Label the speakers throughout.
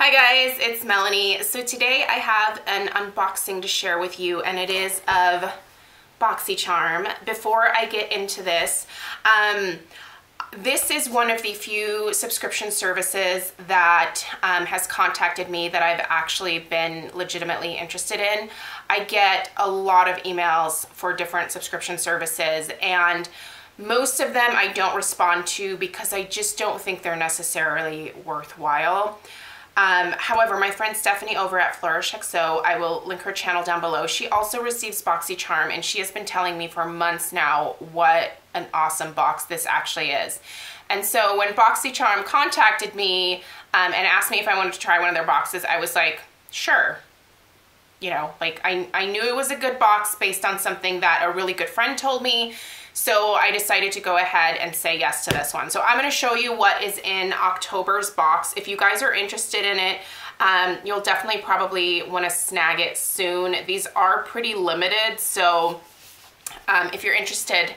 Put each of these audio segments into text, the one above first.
Speaker 1: Hi guys, it's Melanie. So today I have an unboxing to share with you and it is of BoxyCharm. Before I get into this, um, this is one of the few subscription services that um, has contacted me that I've actually been legitimately interested in. I get a lot of emails for different subscription services and most of them I don't respond to because I just don't think they're necessarily worthwhile. Um, however, my friend Stephanie over at Flourish XO, I will link her channel down below. She also receives BoxyCharm and she has been telling me for months now what an awesome box this actually is. And so when BoxyCharm contacted me um, and asked me if I wanted to try one of their boxes, I was like, sure. You know, like I, I knew it was a good box based on something that a really good friend told me. So I decided to go ahead and say yes to this one. So I'm gonna show you what is in October's box. If you guys are interested in it, um, you'll definitely probably wanna snag it soon. These are pretty limited, so um, if you're interested,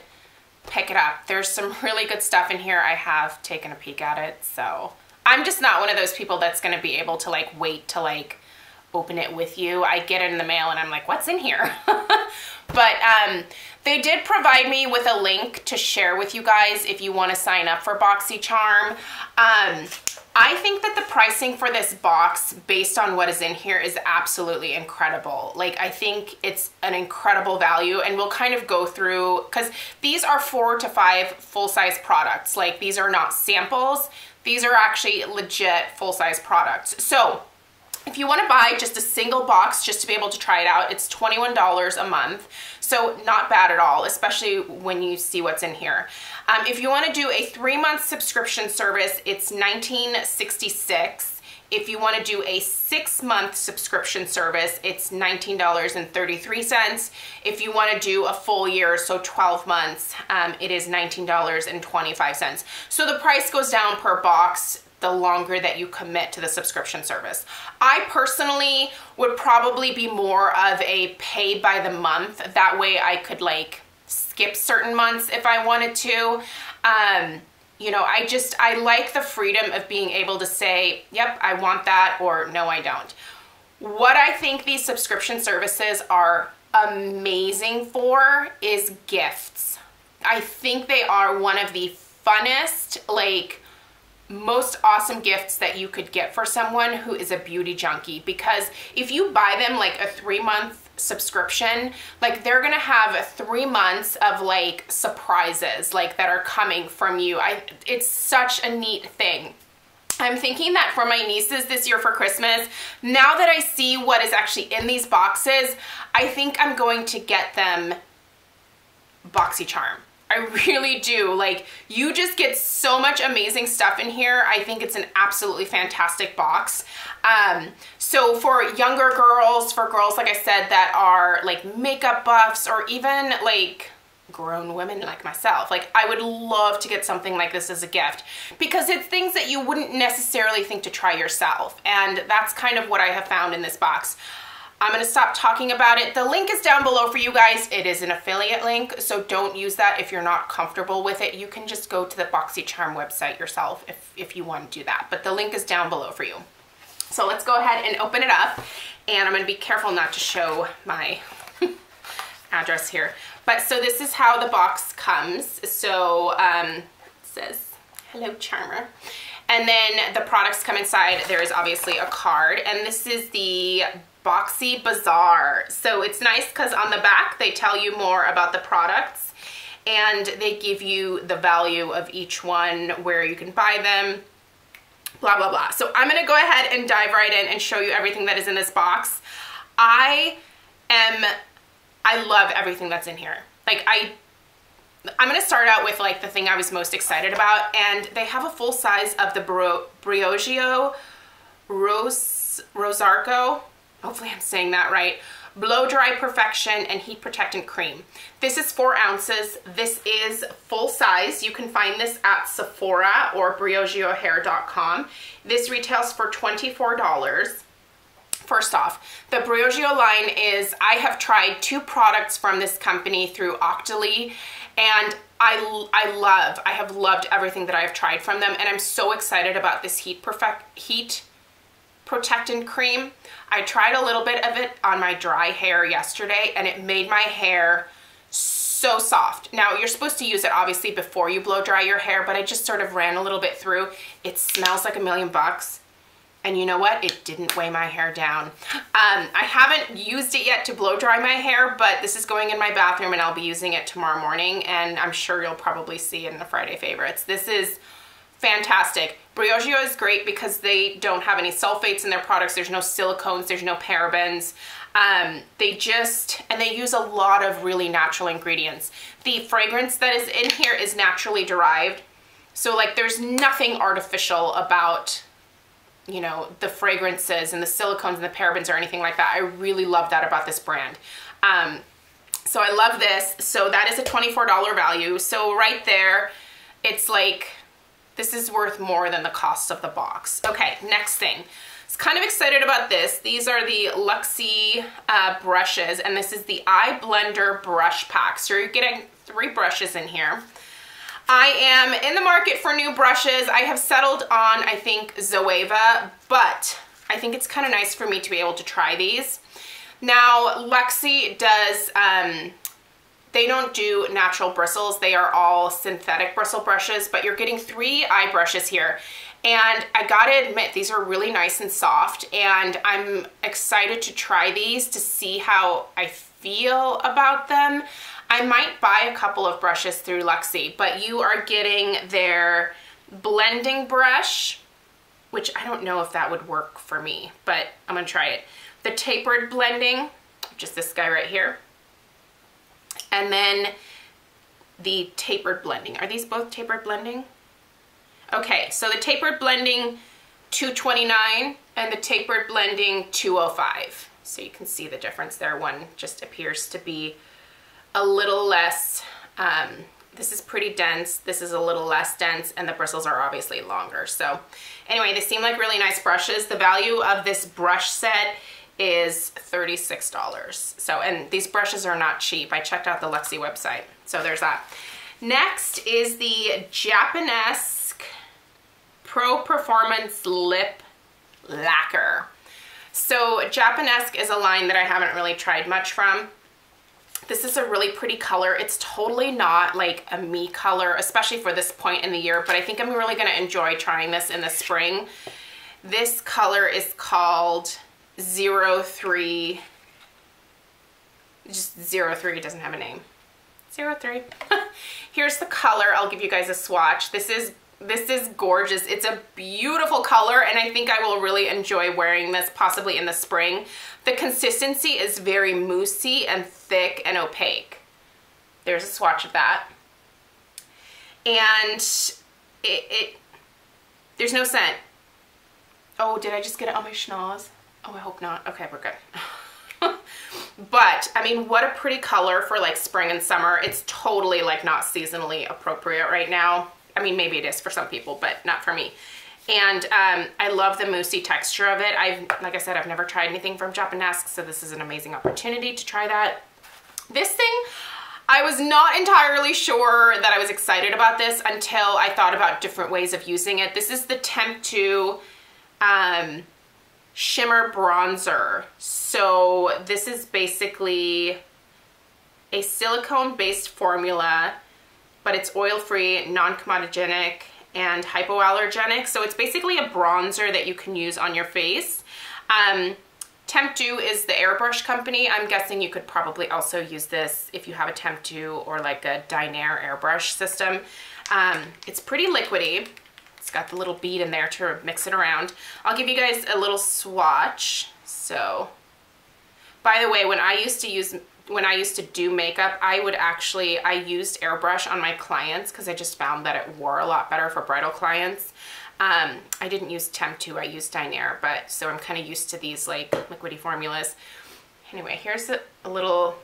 Speaker 1: pick it up. There's some really good stuff in here. I have taken a peek at it, so I'm just not one of those people that's gonna be able to like wait to like open it with you. I get it in the mail and I'm like, what's in here? but um, they did provide me with a link to share with you guys if you want to sign up for BoxyCharm. Um, I think that the pricing for this box based on what is in here is absolutely incredible. Like I think it's an incredible value and we'll kind of go through because these are four to five full-size products. Like these are not samples. These are actually legit full-size products. So if you wanna buy just a single box just to be able to try it out, it's $21 a month. So not bad at all, especially when you see what's in here. Um, if you wanna do a three month subscription service, it's $19.66. If you want to do a six month subscription service, it's $19.33. If you want to do a full year, so 12 months, um, it is $19.25. So the price goes down per box the longer that you commit to the subscription service. I personally would probably be more of a pay by the month. That way I could like skip certain months if I wanted to. Um, you know, I just, I like the freedom of being able to say, yep, I want that, or no, I don't. What I think these subscription services are amazing for is gifts. I think they are one of the funnest, like, most awesome gifts that you could get for someone who is a beauty junkie. Because if you buy them like a three month subscription like they're gonna have three months of like surprises like that are coming from you. I it's such a neat thing. I'm thinking that for my nieces this year for Christmas, now that I see what is actually in these boxes, I think I'm going to get them BoxyCharm. I really do. Like, you just get so much amazing stuff in here. I think it's an absolutely fantastic box. Um, so for younger girls, for girls, like I said, that are like makeup buffs or even like grown women like myself. Like I would love to get something like this as a gift because it's things that you wouldn't necessarily think to try yourself. And that's kind of what I have found in this box. I'm gonna stop talking about it. The link is down below for you guys. It is an affiliate link, so don't use that if you're not comfortable with it. You can just go to the BoxyCharm website yourself if, if you want to do that. But the link is down below for you. So let's go ahead and open it up. And I'm gonna be careful not to show my address here. But so this is how the box comes. So um, says, hello Charmer. And then the products come inside. There is obviously a card. And this is the Boxy Bazaar. So it's nice because on the back they tell you more about the products and they give you the value of each one, where you can buy them, blah, blah, blah. So I'm gonna go ahead and dive right in and show you everything that is in this box. I am, I love everything that's in here. Like I, I'm gonna start out with like the thing I was most excited about and they have a full size of the Bro Briogeo Ros Rosarco hopefully I'm saying that right, blow dry perfection and heat protectant cream. This is four ounces. This is full size. You can find this at Sephora or briogeohair.com. This retails for $24. First off, the Briogeo line is, I have tried two products from this company through Octoly and I, I love, I have loved everything that I've tried from them and I'm so excited about this heat perfect, heat protectant cream. I tried a little bit of it on my dry hair yesterday and it made my hair so soft. Now you're supposed to use it obviously before you blow dry your hair, but I just sort of ran a little bit through. It smells like a million bucks. And you know what? It didn't weigh my hair down. Um, I haven't used it yet to blow dry my hair, but this is going in my bathroom and I'll be using it tomorrow morning. And I'm sure you'll probably see it in the Friday favorites. This is fantastic. Briogeo is great because they don't have any sulfates in their products. There's no silicones, there's no parabens. Um, they just, and they use a lot of really natural ingredients. The fragrance that is in here is naturally derived. So like there's nothing artificial about, you know, the fragrances and the silicones and the parabens or anything like that. I really love that about this brand. Um, so I love this. So that is a $24 value. So right there, it's like, this is worth more than the cost of the box. Okay, next thing I was kind of excited about this. These are the Luxie uh, brushes, and this is the Eye Blender Brush Pack. So you're getting three brushes in here. I am in the market for new brushes. I have settled on, I think, Zoeva, but I think it's kind of nice for me to be able to try these. Now, Luxie does, um, they don't do natural bristles. They are all synthetic bristle brushes, but you're getting three eye brushes here. And I gotta admit, these are really nice and soft and I'm excited to try these to see how I feel about them. I might buy a couple of brushes through Luxie, but you are getting their blending brush, which I don't know if that would work for me, but I'm gonna try it. The tapered blending, just this guy right here. And then the tapered blending. Are these both tapered blending? Okay, so the tapered blending 229 and the tapered blending 205. So you can see the difference there. One just appears to be a little less, um, this is pretty dense, this is a little less dense, and the bristles are obviously longer. So anyway, they seem like really nice brushes. The value of this brush set is $36. So, and these brushes are not cheap. I checked out the Luxie website. So there's that. Next is the Japonesque Pro Performance Lip Lacquer. So Japonesque is a line that I haven't really tried much from. This is a really pretty color. It's totally not like a me color, especially for this point in the year, but I think I'm really gonna enjoy trying this in the spring. This color is called 03, just zero three doesn't have a name. Zero three. Here's the color, I'll give you guys a swatch. This is this is gorgeous. It's a beautiful color and I think I will really enjoy wearing this possibly in the spring. The consistency is very moussey and thick and opaque. There's a swatch of that. And it, it there's no scent. Oh, did I just get it on my schnoz? Oh, I hope not. Okay, we're good. but I mean, what a pretty color for like spring and summer. It's totally like not seasonally appropriate right now. I mean, maybe it is for some people, but not for me. And um, I love the moussey texture of it. I've, like I said, I've never tried anything from Japonesque, so this is an amazing opportunity to try that. This thing, I was not entirely sure that I was excited about this until I thought about different ways of using it. This is the Temptu um, Shimmer Bronzer. So this is basically a silicone-based formula but it's oil-free, non-comedogenic, and hypoallergenic. So it's basically a bronzer that you can use on your face. Um, is the airbrush company. I'm guessing you could probably also use this if you have a Temptu or like a Dinair airbrush system. Um, it's pretty liquidy. It's got the little bead in there to mix it around. I'll give you guys a little swatch. So, by the way, when I used to use when I used to do makeup, I would actually, I used airbrush on my clients because I just found that it wore a lot better for bridal clients. Um, I didn't use Temptu, I used Dinair, but so I'm kind of used to these like liquidy formulas. Anyway, here's a, a little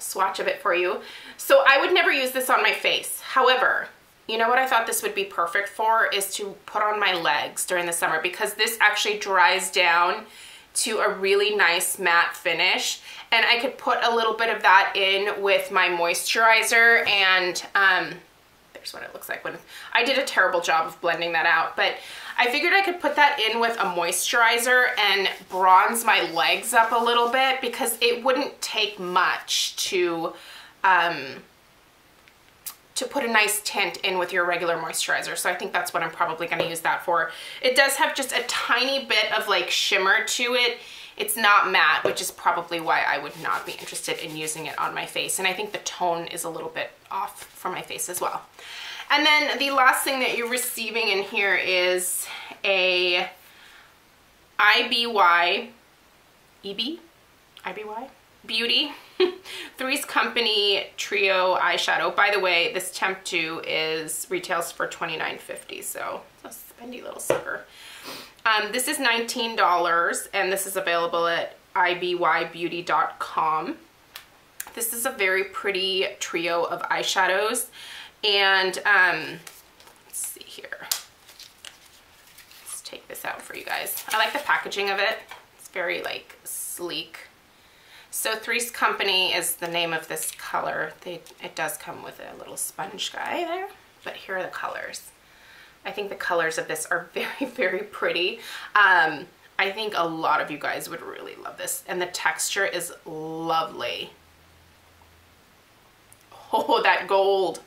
Speaker 1: swatch of it for you. So I would never use this on my face. However, you know what I thought this would be perfect for is to put on my legs during the summer because this actually dries down to a really nice matte finish. And I could put a little bit of that in with my moisturizer and um, there's what it looks like when I did a terrible job of blending that out but I figured I could put that in with a moisturizer and bronze my legs up a little bit because it wouldn't take much to um, to put a nice tint in with your regular moisturizer. So I think that's what I'm probably gonna use that for. It does have just a tiny bit of like shimmer to it. It's not matte, which is probably why I would not be interested in using it on my face. And I think the tone is a little bit off for my face as well. And then the last thing that you're receiving in here is a IBY, EB? IBY? Beauty Three's Company Trio Eyeshadow. By the way, this Temptu is retails for $29.50, so it's a spendy little sucker. Um, this is $19 and this is available at ibybeauty.com. This is a very pretty trio of eyeshadows and um, let's see here. Let's take this out for you guys. I like the packaging of it. It's very like sleek. So Three's Company is the name of this color. They, it does come with a little sponge guy there, but here are the colors. I think the colors of this are very, very pretty. Um, I think a lot of you guys would really love this. And the texture is lovely. Oh, that gold.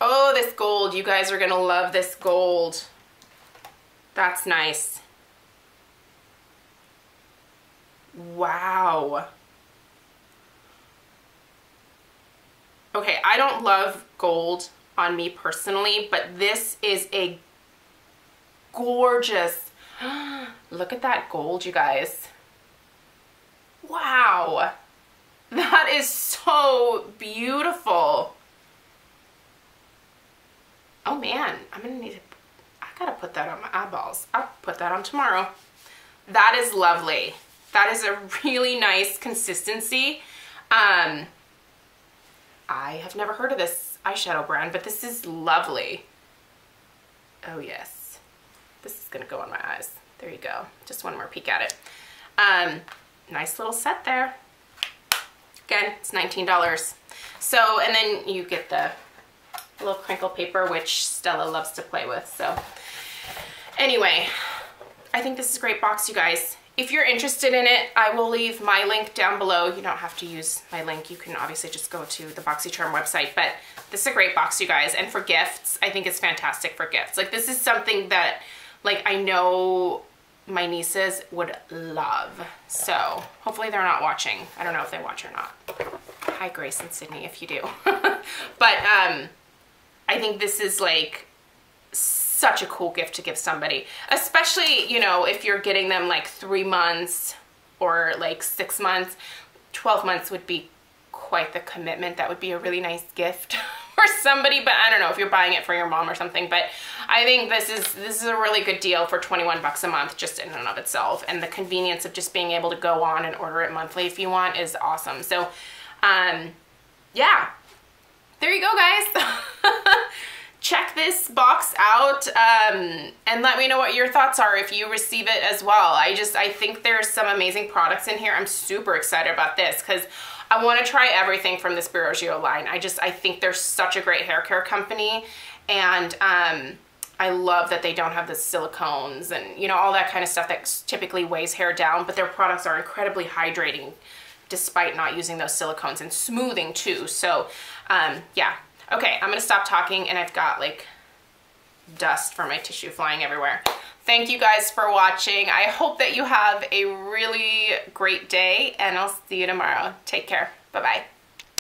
Speaker 1: Oh, this gold. You guys are going to love this gold. That's nice. Wow. Okay, I don't love gold on me personally, but this is a gorgeous, look at that gold, you guys. Wow. That is so beautiful. Oh man, I'm gonna need to, I gotta put that on my eyeballs. I'll put that on tomorrow. That is lovely. That is a really nice consistency. Um, I have never heard of this eyeshadow brand, but this is lovely. Oh yes, this is gonna go on my eyes. There you go, just one more peek at it. Um, nice little set there. Again, it's $19. So, and then you get the little crinkle paper, which Stella loves to play with. So anyway, I think this is a great box, you guys. If you're interested in it, I will leave my link down below. You don't have to use my link. You can obviously just go to the BoxyCharm website, but this is a great box, you guys. And for gifts, I think it's fantastic for gifts. Like this is something that like I know my nieces would love. So hopefully they're not watching. I don't know if they watch or not. Hi Grace and Sydney if you do. but um, I think this is like such a cool gift to give somebody, especially, you know, if you're getting them like three months or like six months, 12 months would be quite the commitment. That would be a really nice gift for somebody, but I don't know if you're buying it for your mom or something, but I think this is, this is a really good deal for 21 bucks a month just in and of itself. And the convenience of just being able to go on and order it monthly if you want is awesome. So, um, yeah, there you go guys. check this box out um, and let me know what your thoughts are if you receive it as well. I just, I think there's some amazing products in here. I'm super excited about this because I want to try everything from this Briogeo line. I just, I think they're such a great hair care company and um, I love that they don't have the silicones and you know all that kind of stuff that typically weighs hair down, but their products are incredibly hydrating despite not using those silicones and smoothing too. So um, yeah, Okay, I'm gonna stop talking and I've got like dust from my tissue flying everywhere. Thank you guys for watching. I hope that you have a really great day and I'll see you tomorrow. Take care. Bye-bye.